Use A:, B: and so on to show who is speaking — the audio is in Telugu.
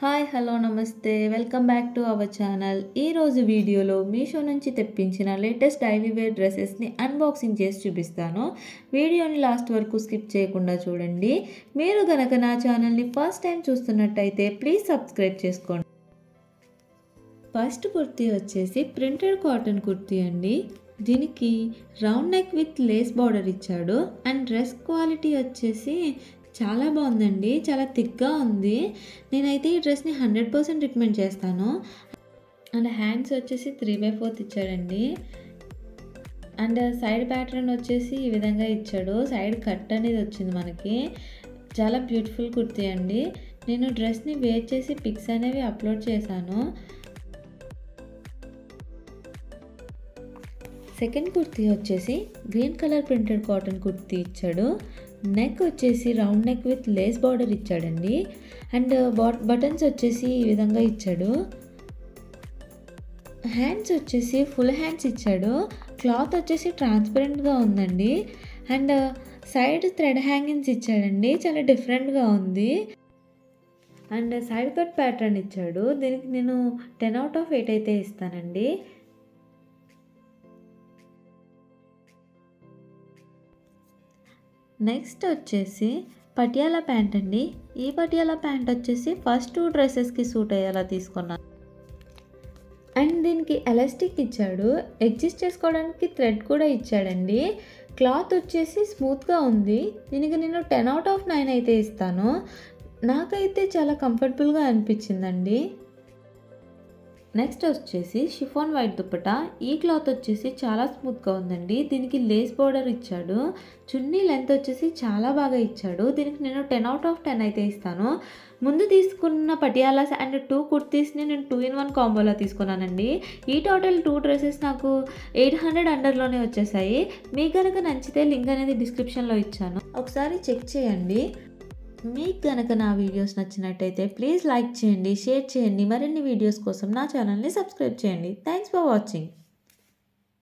A: హాయ్ హలో నమస్తే. Welcome back to our channel. ఈరోజు వీడియోలో మీషో నుంచి తెప్పించిన లేటెస్ట్ డైలీ వేర్ డ్రెస్సెస్ని అన్బాక్సింగ్ చేసి చూపిస్తాను. వీడియోని లాస్ట్ వరకు స్కిప్ చేయకుండా చూడండి. మీరు గనక నా ఛానల్ని ఫస్ట్ టైం చూస్తున్నట్టయితే ప్లీజ్ సబ్స్క్రైబ్ చేసుకోండి. ఫస్ట్ కుర్తీ వచ్చేసి ప్రింటెడ్ కాటన్ కుర్తీ అండి. దీనికి round neck with lace border ఇచ్చాడు. అండ్ డ్రెస్ క్వాలిటీ వచ్చేసి చాలా బాగుందండి చాలా థిక్గా ఉంది. నేనైతే ఈ డ్రెస్ని హండ్రెడ్ పర్సెంట్ రికమెండ్ చేస్తాను. అండ్ హ్యాండ్స్ వచ్చేసి త్రీ బై ఫోర్త్ ఇచ్చాడండి. అండ్ సైడ్ ప్యాటర్న్ వచ్చేసి ఈ విధంగా ఇచ్చాడు. సైడ్ కట్ అనేది వచ్చింది మనకి. చాలా బ్యూటిఫుల్ కుర్తీ అండి. నేను డ్రెస్ని వేర్ చేసి పిక్స్ అనేవి అప్లోడ్ చేశాను. సెకండ్ కుర్తీ వచ్చేసి green colour printed cotton kurti ఇచ్చాడు. నెక్ వచ్చేసి round neck with lace border ఇచ్చాడండి. అండ్ బటన్స్ వచ్చేసి ఈ విధంగా ఇచ్చాడు. హ్యాండ్స్ వచ్చేసి ఫుల్ హ్యాండ్స్ ఇచ్చాడు. క్లాత్ వచ్చేసి ట్రాన్స్పరెంట్గా ఉందండి. అండ్ సైడ్ థ్రెడ్ హ్యాంగింగ్స్ ఇచ్చాడండి. చాలా డిఫరెంట్గా ఉంది. అండ్ సైడ్ కట్ ప్యాటర్న్ ఇచ్చాడు. దీనికి నేను టెన్ అవుట్ ఆఫ్ ఎయిట్ అయితే ఇస్తానండి. నెక్స్ట్ వచ్చేసి పటియాలా ప్యాంట్ అండి. ఈ పటియాలా ప్యాంట్ వచ్చేసి ఫస్ట్ టూ డ్రెస్సెస్కి సూట్ అయ్యేలా తీసుకున్నాను. అండ్ దీనికి ఎలాస్టిక్ ఇచ్చాడు. అడ్జస్ట్ చేసుకోవడానికి థ్రెడ్ కూడా ఇచ్చాడండి. క్లాత్ వచ్చేసి స్మూత్గా ఉంది. దీనికి నేను టెన్ అవుట్ ఆఫ్ నైన్ అయితే ఇస్తాను. నాకైతే చాలా కంఫర్టబుల్గా అనిపించిందండి. నెక్స్ట్ వచ్చేసి షిఫాన్ వైట్ దుప్పట. ఈ క్లాత్ వచ్చేసి చాలా స్మూత్గా ఉందండి. దీనికి లేస్ బార్డర్ ఇచ్చాడు. చున్నీ లెంత్ వచ్చేసి చాలా బాగా ఇచ్చాడు. దీనికి నేను టెన్ అవుట్ ఆఫ్ టెన్ అయితే ఇస్తాను. ముందు తీసుకున్న పటియాలాస్ అండ్ టూ కుర్తీస్ని నేను టూ ఇన్ వన్ కాంబోలో తీసుకున్నానండి. ఈ టోటల్ టూ డ్రెస్సెస్ నాకు ఎయిట్ హండ్రెడ్ అండర్లోనే వచ్చేసాయి. మీకు కనుక నచ్చితే లింక్ అనేది డిస్క్రిప్షన్లో ఇచ్చాను. ఒకసారి చెక్ చేయండి. మీకు కనుక నా వీడియోస్ నచ్చినట్టయితే ప్లీజ్ లైక్ చేయండి షేర్ చేయండి. మరిన్ని వీడియోస్ కోసం నా ఛానల్ని సబ్స్క్రైబ్ చేయండి. Thanks for watching.